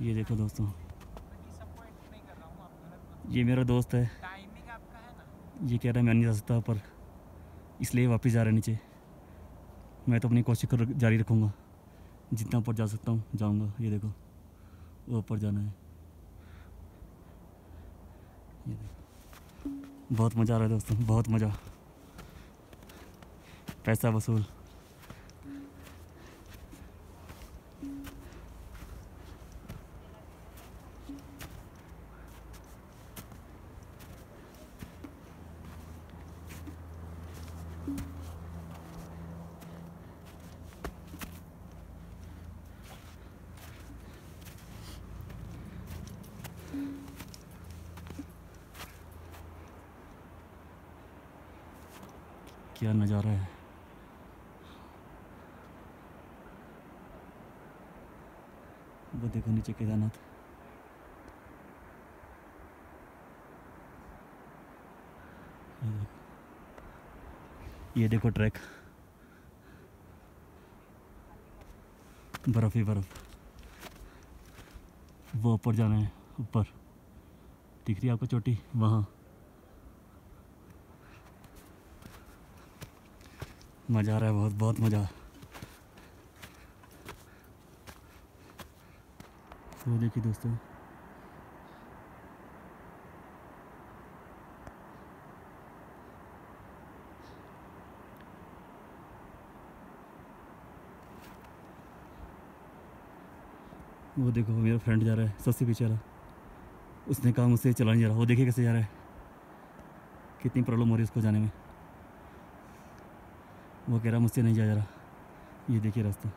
ये देखो दोस्तों। ये मेरा दोस्त है। ये कह रहा है मैं नहीं जा सकता पर इसलिए वापस जा रहा नीचे। मैं तो अपनी कोशिश कर जारी रखूँगा। जितना ऊपर जा सकता हूँ, जाऊँगा। ये देखो ऊपर जाना है। ये बहुत मज़ा आ रहा है दोस्तों, बहुत मज़ा। पैसा वसूल। क्या नज़ारा है। वो देखो नीचे केदारनाथ। ये देखो। ट्रैक। बर्फ़ ही बर्फ़। वो ऊपर जाना है, ऊपर। दिख रही है आपको चोटी? वहाँ। मज़ा आ रहा है, बहुत बहुत मज़ा। वो देखिए दोस्तों। वो देखो, मेरा फ्रेंड जा रहा है, सबसे पीछे वाला। उसने कहा मुझसे चला नहीं जा रहा वो देखिए कैसे जा रहा है। कितनी प्रॉब्लम हो रही है उसको जाने में। वो कह रहा मुझसे नहीं जा रहा। ये देखिए रास्ता।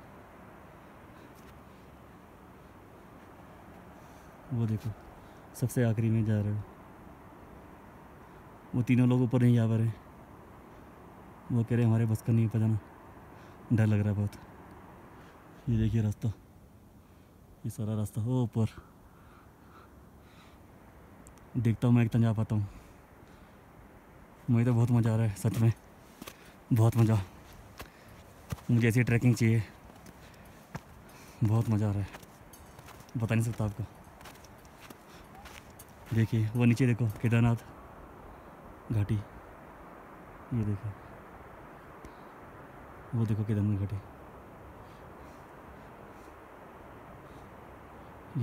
वो देखो, सबसे आखिरी में जा रहे हो। वो तीनों लोग ऊपर नहीं जा पा रहे। वो कह रहे हमारे बस का नहीं ऊपर जाना डर लग रहा है बहुत। ये देखिए रास्ता। ये सारा रास्ता हो ऊपर। देखता हूँ मैं कितना जा पाता हूँ। मुझे तो बहुत मज़ा आ रहा है, सच में। बहुत मज़ा। मुझे ऐसी ट्रैकिंग चाहिए। बहुत मज़ा आ रहा है। बता नहीं सकता आपको। देखिए, वो नीचे देखो, केदारनाथ घाटी। ये देखो। वो देखो केदारनाथ घाटी।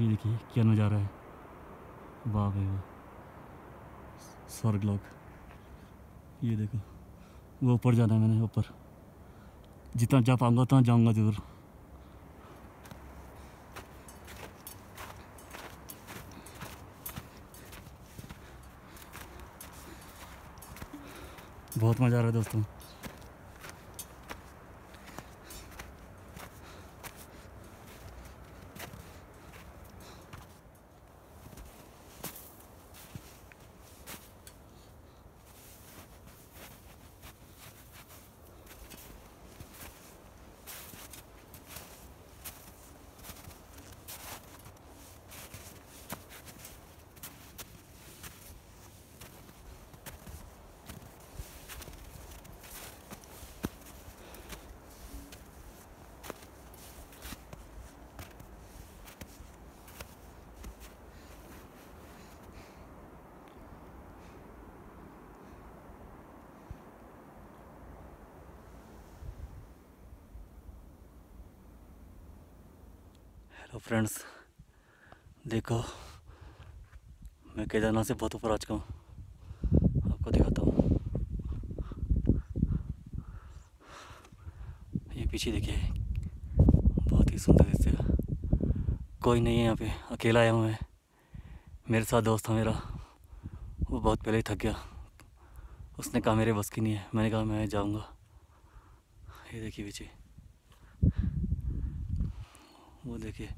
ये देखिए, क्या नज़ारा है। वाह भाई वाह। स्वर्ग लोग ये देखो, वो ऊपर जाना है मैंने, ऊपर। जितना जा पाऊँगा उतना जाऊँगा ज़रूर बहुत मज़ा आ रहा है दोस्तों हेलो फ्रेंड्स देखो, मैं केदारनाथ से बहुत ऊपर आ चुका हूँ। आपको दिखाता हूँ। ये पीछे देखिए, बहुत ही सुंदर दृश्य कोई नहीं है यहाँ पे, अकेला आया हूँ मैं। मेरे साथ दोस्त था मेरा, वो बहुत पहले ही थक गया। उसने कहा, मेरे बस की नहीं है। मैंने कहा, मैं जाऊँगा। ये देखिए पीछे। वो देखिए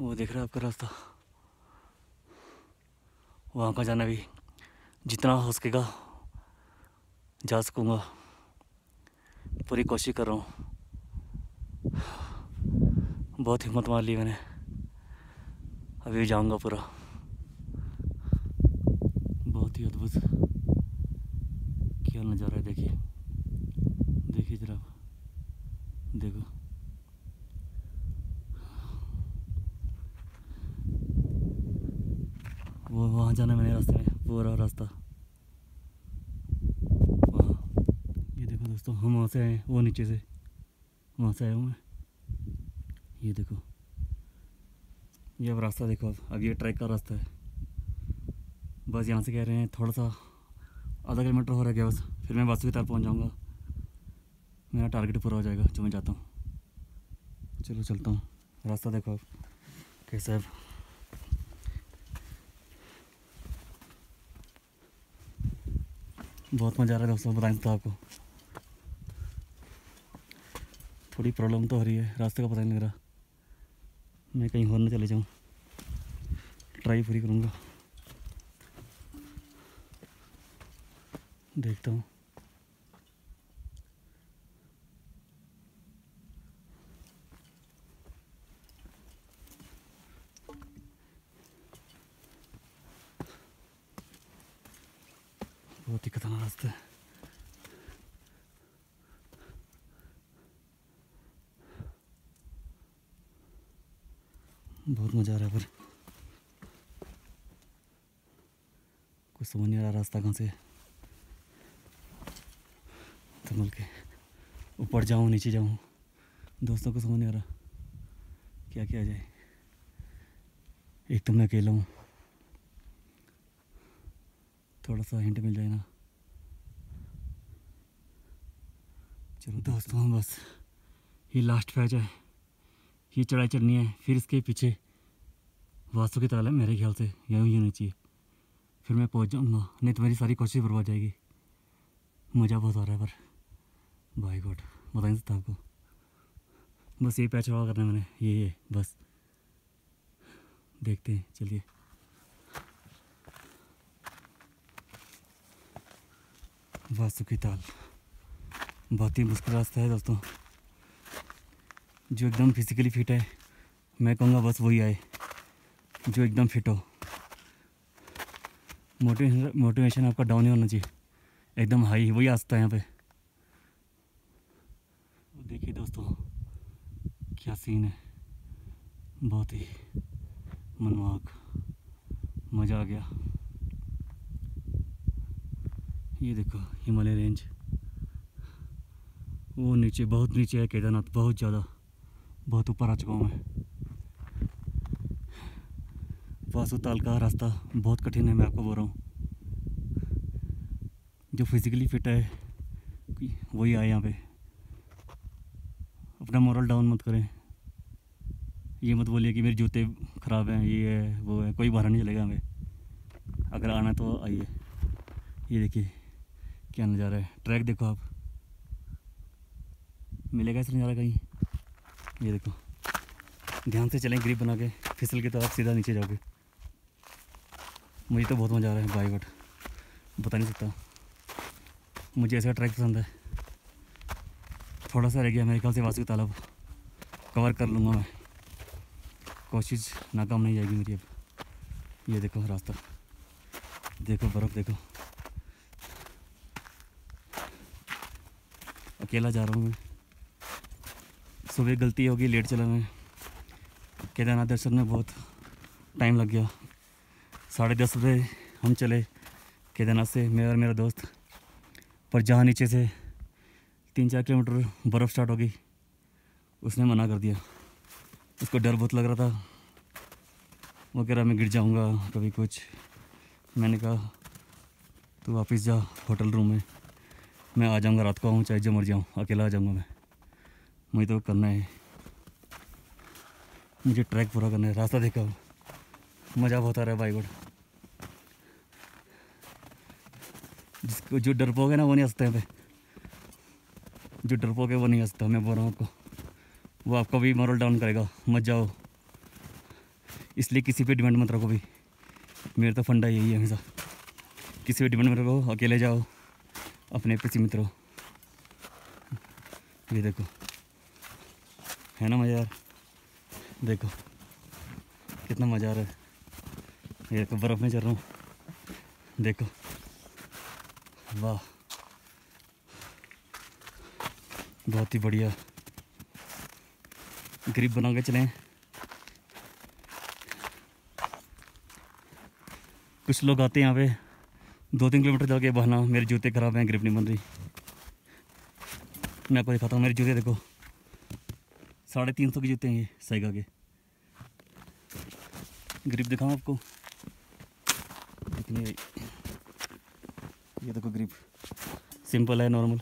वो देख रहा है आपका रास्ता। वहाँ का जाना भी जितना हो सकेगा, जा सकूँगा। पूरी कोशिश कर रहा हूँ। बहुत हिम्मत मार ली मैंने। अभी जाऊँगा पूरा। बहुत ही अद्भुत। क्या नज़ारा है, देखिए। देखिए जरा। देखो। वो वहाँ जाना मैंने रास्ते में, पूरा रास्ता। वहाँ। ये देखो दोस्तों, हम वहाँ से आए वो नीचे से। वहाँ से आया हूँ मैं। ये देखो। ये अब रास्ता देखो अब। अब ये ट्रैक का रास्ता है। बस यहाँ से कह रहे हैं, थोड़ा सा आधा किलोमीटर हो रहा है बस। फिर मैं बस की तरफ़ पहुँच जाऊँगा। मेरा टारगेट पूरा हो जाएगा जो मैं जाता हूँ। चलो चलता हूँ। रास्ता देखो अब कैसा है बहुत मज़ा आ रहा है दोस्तों, बताएँ तो आपको। थोड़ी प्रॉब्लम तो हो रही है। रास्ते का पता नहीं लग रहा। मैं कहीं और ना चले जाऊँ। ट्राई पूरी करूँगा। देखता हूँ बहुत ही खतरनाक रास्ता है बहुत मज़ा आ रहा है पर। कुछ समझ नहीं आ रहा रास्ता कहाँ से। है संभल के ऊपर जाऊँ, नीचे जाऊँ। दोस्तों को समझ नहीं आ रहा क्या किया जाए। एक तो मैं अकेला हूँ। थोड़ा सा हिंट मिल जाए ना। चलो दोस्तों, बस ये लास्ट पैच है। ये चढ़ाई चढ़नी है, फिर इसके पीछे वास्तु की ताल है मेरे ख्याल से यहीं होनी चाहिए। फिर मैं पहुँच जाऊँगा, नहीं तो मेरी सारी कोशिश बर्बाद जाएगी। मज़ा बहुत आ रहा है पर। भाई गॉड बता नहीं सकता आपको। बस ये पैच हवा करना मैंने, ये ये, बस। देखते हैं, चलिए। वास्तु की ताल। बहुत ही मुश्किल रास्ता है दोस्तों। जो एकदम फिजिकली फिट है, मैं कहूँगा बस वही आए। जो एकदम फिट हो। मोटिवेशन मोटिवेशन आपका डाउन ही होना चाहिए। एकदम हाई वही आ सकता है यहाँ पे। देखिए दोस्तों, क्या सीन है। बहुत ही मनमोहक, मज़ा आ गया। ये देखो, हिमालय रेंज वो नीचे, बहुत नीचे है केदारनाथ, बहुत ज़्यादा, बहुत ऊपर आ चुका हूँ मैं। वासुताल का रास्ता बहुत कठिन है, मैं आपको बोल रहा हूँ। जो फिज़िकली फिट है वही आए यहाँ पे। अपना मॉरल डाउन मत करें। ये मत बोलिए कि मेरे जूते ख़राब हैं, ये है, वो है, कोई बाहर नहीं चलेगा हमें। अगर आना तो आइए। ये देखिए, क्या नज़ारा है। ट्रैक देखो आप। मिलेगा इस नज़ारा कहीं? ये देखो। ध्यान से चलें ग्रिप बना के। फिसल के तो आप सीधा नीचे जाओगे। मुझे तो बहुत मज़ा आ रहा है बाई बता नहीं सकता। मुझे ऐसा ट्रैक पसंद है। थोड़ा सा रह गया मेरे ख्याल से वासु तालाब। कवर कर लूँगा मैं। कोशिश नाकाम नहीं जाएगी मेरी अब। ये देखो रास्ता। देखो बर्फ़, देखो। अकेला जा रहा हूँ मैं। सुबह गलती होगी, लेट चला मैं। केदारनाथ दर्शन में बहुत टाइम लग गया। साढ़े दस बजे हम चले केदारनाथ से मैं और मेरा दोस्त। पर जहाँ नीचे से तीन चार किलोमीटर बर्फ़ स्टार्ट हो गई, उसने मना कर दिया। उसको डर बहुत लग रहा था। वो कह रहा, मैं गिर जाऊँगा, कभी कुछ। मैंने कहा, तू वापस जा, होटल रूम में। मैं आ जाऊँगा, रात को आऊँ, चाहे जो मर जाऊँ अकेला आ जाऊँगा मैं। मुझे तो करना है। मुझे ट्रैक पूरा करना है, रास्ता देखा। मज़ा बहुत आ रहा है बाई जिसको जो डरपोक है ना, वो नहीं हँसते हैं जो डरपोक है वो नहीं हंसता, मैं बोल रहा हूँ आपको। वो आपका भी मॉरल डाउन करेगा, मत जाओ। इसलिए किसी पे डिमांड मत रखो भी मेरा तो फंडा यही है हमेशा। किसी पे डिमांड मत रखो, अकेले जाओ, अपने पे सीमित रहो। ये देखो। है ना मज़ा यार? देखो। कितना मज़ा आ रहा है। ये देखो बर्फ़ में चल रहा हूँ। देखो। वाह। बहुत ही बढ़िया। ग्रिप बना के चलें कुछ लोग आते हैं यहाँ पे। दो तीन किलोमीटर जाके बहना। मेरे जूते खराब हैं, ग्रिप नहीं बन रही। मैं आपको दिखाता हूँ, मेरे जूते देखो। साढ़े तीन सौ के जूते हैं ये साइगा के। ग्रिप दिखाऊँ आपको? भाई ये देखो ग्रिप सिंपल है नॉर्मल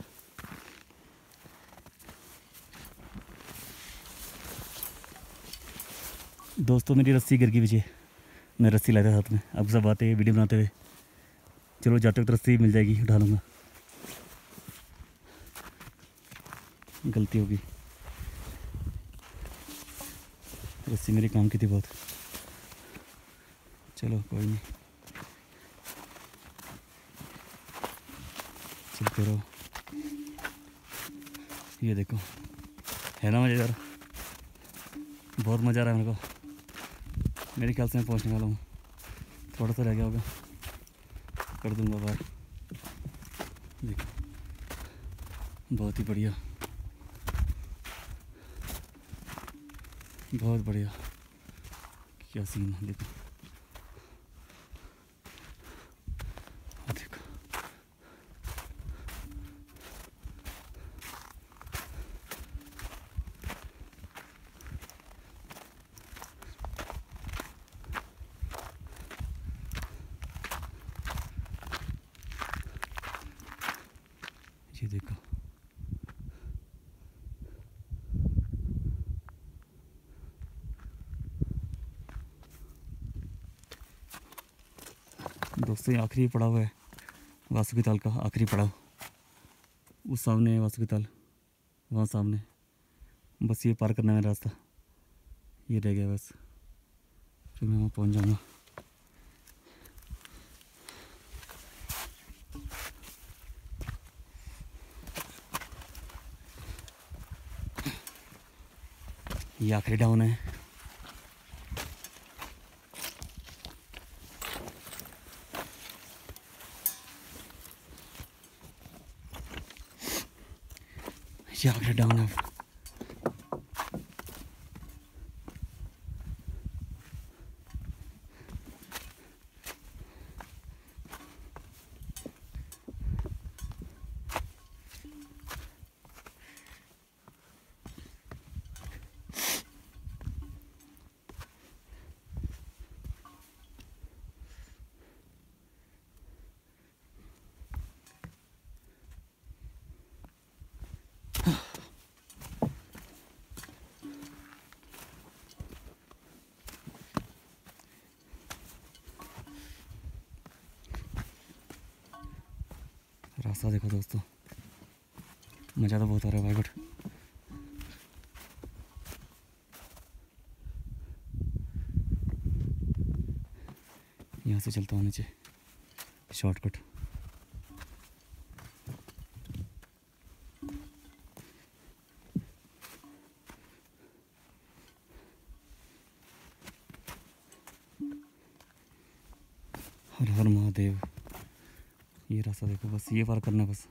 दोस्तों, मेरी रस्सी गिर गई पीछे। मैं रस्सी लाया था हाथ में। अब सब आते वीडियो बनाते हुए। चलो जाते वक्त रस्सी मिल जाएगी, उठा लूँगा। गलती होगी। रस्सी मेरे काम की थी बहुत। चलो, कोई नहीं। चलते रहो ये देखो। है ना मज़ेदार बहुत मज़ा आ रहा है मेरे को। मेरे ख्याल से मैं पहुँचने वाला हूँ। थोड़ा सा रह गया होगा। कर दूँगा बाहर। देखो। बहुत ही बढ़िया। बहुत बढ़िया। क्या सीन है? देखो आ देखो ये देखो दोस्तों ये आखिरी पड़ाव है। वासुकी ताल का आखिरी पड़ाव। उस सामने है वासुकी ताल वहाँ सामने। बस ये पार करना है रास्ता। ये रह गया बस। फिर मैं वहाँ पहुँच जाऊँगा। ये आखिरी डाउन है। ये आखिरी डाउन है रास्ता देखो दोस्तों। मज़ा तो बहुत आ रहा है भाई बट यहाँ से चलता हूँ नीचे। शॉर्टकट देखो बस ये पार करना बस।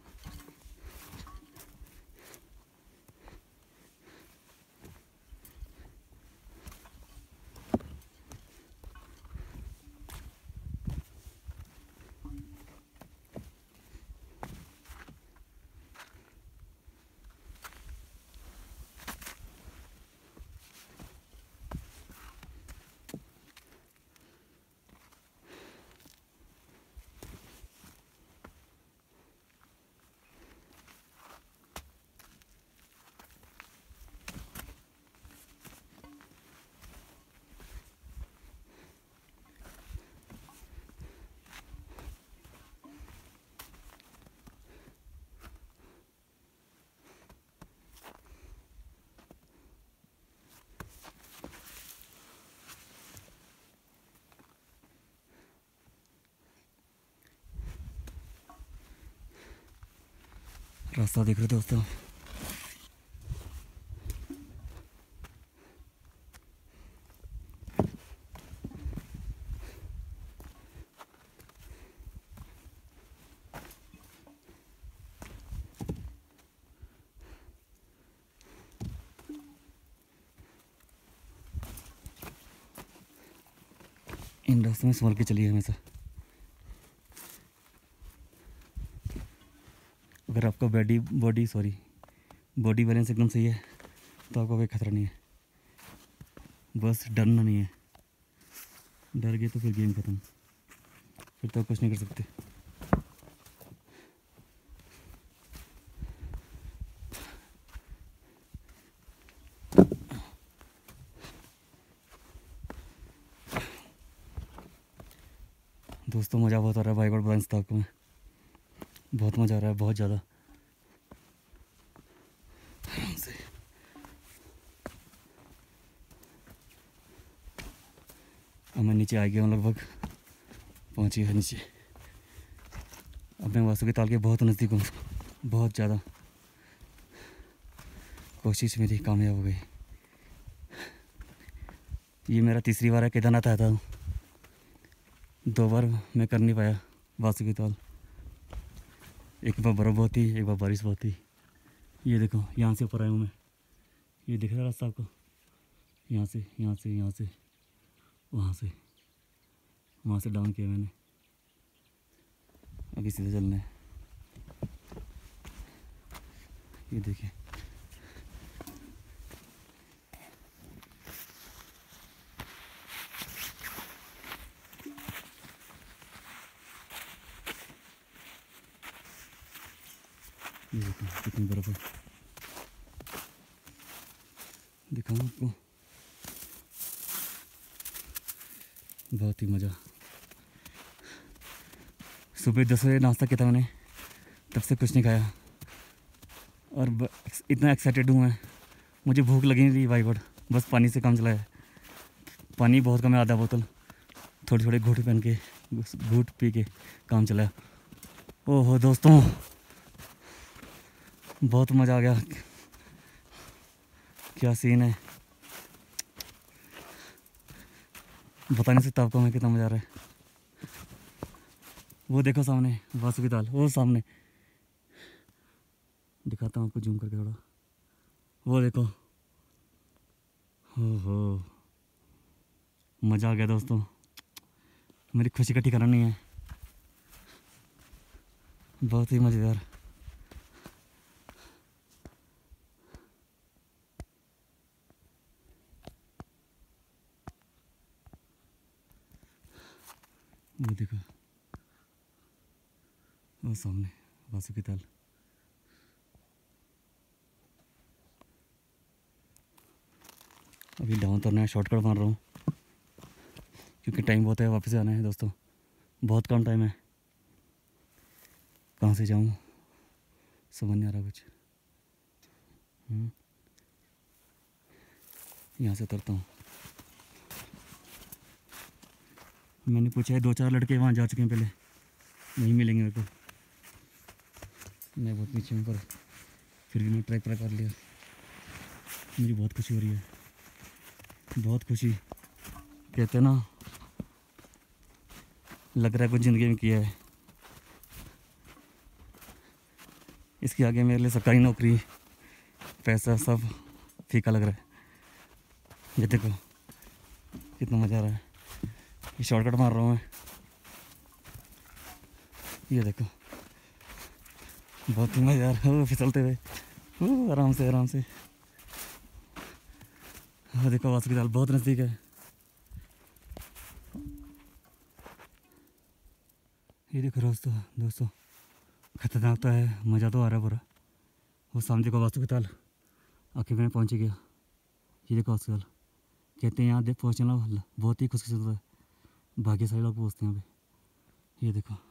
रास्ता देख रहे दोस्तों। इन रास्तों में संभल के चलिए हमेशा। आपका body body sorry body balance एकदम सही है तो आपको कोई खतरा नहीं है। बस डरना नहीं है। डर गए तो फिर गेम ख़त्म। फिर तो कुछ नहीं कर सकते। दोस्तों, मज़ा बहुत आ रहा है बाइक और बताएँ आपको में। बहुत मज़ा आ रहा है, बहुत ज़्यादा अब मैं नीचे आ गया हूँ लगभग। पहुँच गया नीचे। अब मैं वासुकी ताल के बहुत नज़दीक हूँ। बहुत ज़्यादा। कोशिश मेरी कामयाब हो गई। ये मेरा तीसरी बार है, केदारनाथ आया था। दो बार मैं कर नहीं पाया वासुकी ताल एक बार बर्फ़ बहुत थी, एक बार बारिश बहुत थी। ये देखो, यहाँ से ऊपर आया हूँ मैं। ये दिख रहा रास्ता आपको? यहाँ से यहाँ से यहाँ से, वहाँ से। वहाँ से डाउन किया मैंने। अभी सीधे चलना है। ये देखिए ये कितनी बर्फ़ है दिखाऊँ आपको। बहुत ही मज़ा। सुबह दस बजे नाश्ता किया था मैंने, तब से कुछ नहीं खाया। और इतना एक्साइटेड हूँ मैं। मुझे भूख लगी नहीं रही भाई गॉड बस पानी से काम चलाया पानी बहुत कम है, आधा बोतल। थोड़े थोड़े घूट पहन के घूट पी के काम चलाया ओहो दोस्तों, बहुत मज़ा आ गया। क्या सीन है? बता नहीं सकता आपको मैं कितना मज़ा आ रहा है। वो देखो सामने वासुकी दाल, वो सामने। दिखाता हूँ आपको जूम करके थोड़ा। वो देखो। हो हो मज़ा आ गया दोस्तों। मेरी खुशी का ठिकाना नहीं है। बहुत ही मज़ेदार वो देखो सामने ताल। अभी डाउन उतरना है शॉर्टकट मार रहा हूँ। क्योंकि टाइम बहुत है, वापस आना है दोस्तों। बहुत कम टाइम है। कहाँ से जाऊँ? समझ नहीं आ रहा कुछ। हम्म। यहाँ से उतरता हूँ। मैंने पूछा है, दो चार लड़के वहाँ जा चुके हैं पहले। नहीं मिलेंगे मेरे को। मैं बहुत पीछे हूँ, पर फिर भी मैं ट्रैक ट्रैक कर लिया। मुझे बहुत खुशी हो रही है। बहुत खुशी। कहते ना, लग रहा है कुछ ज़िंदगी में किया है। इसके आगे मेरे लिए सरकारी नौकरी, पैसा सब फीका लग रहा है। ये देखो, कितना मज़ा आ रहा है। ये शॉर्टकट मार रहा हूँ मैं। ये देखो। बहुत ही मज़ा आ रहा है फिसलते हुए। आराम से आराम से। हाँ देखो वासुकी दाल बहुत नज़दीक है। ये देखो दोस्तों दोस्तों, खतरनाक तो है, मज़ा तो आ रहा है पूरा। वो सामने देखो वासुकी ताल आखिर में पहुँच गया। ये देखो वासुकी ताल कहते हैं यहाँ देख पहुँचना बहुत ही खुशकिस्मत है। भाग्यशाली लोग पहुँचते हैं अभी। ये देखो।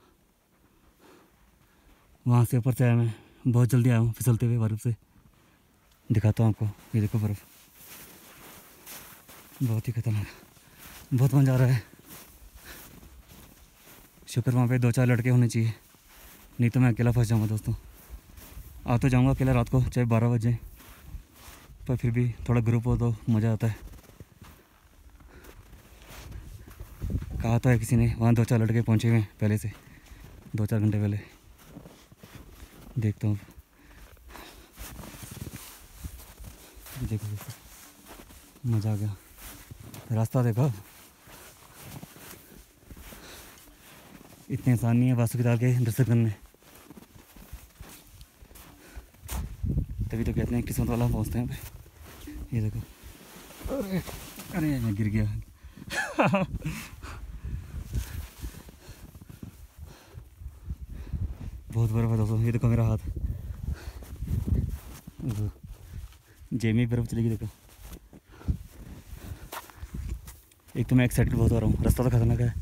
वहाँ से ऊपर से आया मैं। बहुत जल्दी आया हूँ फिसलते हुए बर्फ़ से। दिखाता हूँ आपको। ये देखो बर्फ़। बहुत ही खतरनाक। बहुत मज़ा आ रहा है। शुक्र वहाँ पे दो चार लड़के होने चाहिए। नहीं तो मैं अकेला फंस जाऊँगा दोस्तों। आ तो जाऊँगा अकेला रात को, चाहे बारह बजे पर फिर भी थोड़ा ग्रुप हो तो मज़ा आता है। कहा तो है किसी ने, वहाँ दो चार लड़के पहुँचे हुए हैं पहले से। दो चार घंटे पहले। देखता हूँ। देखो देखो। मज़ा आ गया। रास्ता देखो। इतनी आसानी है वास्तु किताब के दर्शन करने। तभी तो कहते हैं किस्मत वाला पहुँचते हैं। ये देखो। अरे अरे गिर गया। बहुत बर्फ़ है दोस्तों, ये देखो मेरा हाथ। जेब में बर्फ़ चलेगी देखो। एक तो मैं एक्साइटेड बहुत हो रहा हूँ, रास्ता तो खतरनाक है।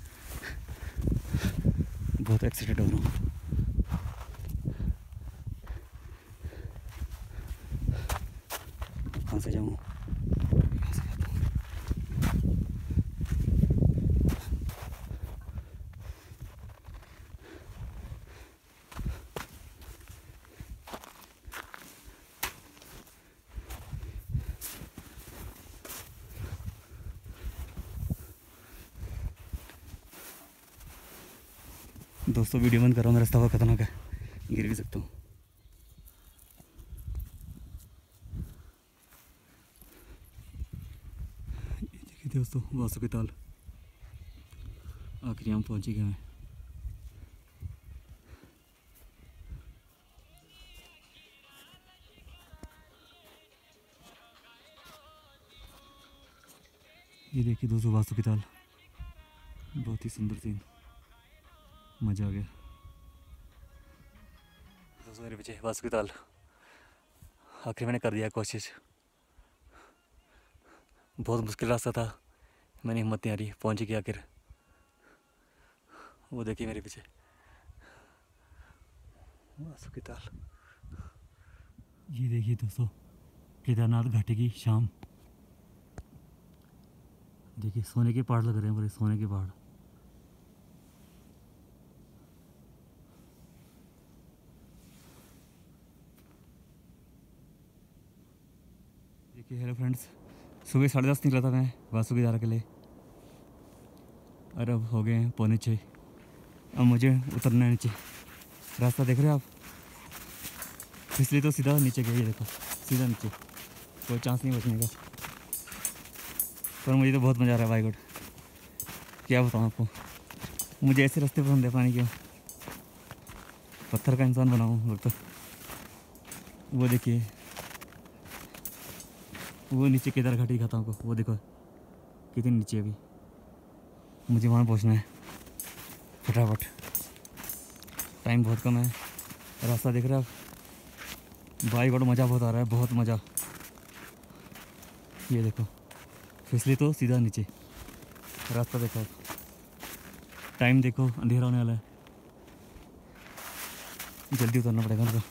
बहुत एक्साइटेड हो रहा हूँ। कहाँ से जाऊँ दोस्तों वीडियो बंद कर रहा हूँ रास्ता बहुत खतरनाक है। गिर भी सकता हूँ। दोस्तों वासु के ताल। आखिरी हम पहुँच गए हैं। ये देखिए दोस्तों, वास्तु ताल। बहुत ही सुंदर सीन। मज़ा आ गया। मेरे पीछे वासु ताल। आखिर मैंने कर दिया कोशिश। बहुत मुश्किल रास्ता था। मैंने हिम्मत नहीं आ रही पहुँच गया आखिर। वो देखिए मेरे पीछे। ताल। ये देखिए दोस्तों केदारनाथ घाटी की शाम। देखिए सोने के पहाड़ लग रहे हैं बड़े सोने के पहाड़ देखिए हेलो फ्रेंड्स सुबह साढ़े दस निकला था मैं वासु की के लिए। और अब हो गए हैं पौने छः। अब मुझे उतरना है नीचे। रास्ता देख रहे हो आप? इसलिए तो सीधा नीचे गए देखो, सीधा नीचे। कोई चांस नहीं बचने का। पर मुझे तो बहुत मज़ा आ रहा है, भाई गुड। क्या बताऊँ आपको? मुझे ऐसे रास्ते पसंद है पानी के पत्थर का इंसान बनाऊँ लगता वो देखिए। वो नीचे केदार घाटी खाता हूँ वो देखो। कितनी नीचे अभी। मुझे वहाँ पहुँचना है। फटाफट। टाइम बहुत कम है। रास्ता देख रहे आप? भाई, बड़ा मज़ा बहुत आ रहा है। बहुत मज़ा। ये देखो। फिसली तो सीधा नीचे। रास्ता देखो टाइम देखो। अंधेरा होने वाला है। जल्दी उतरना पड़ेगा उनका।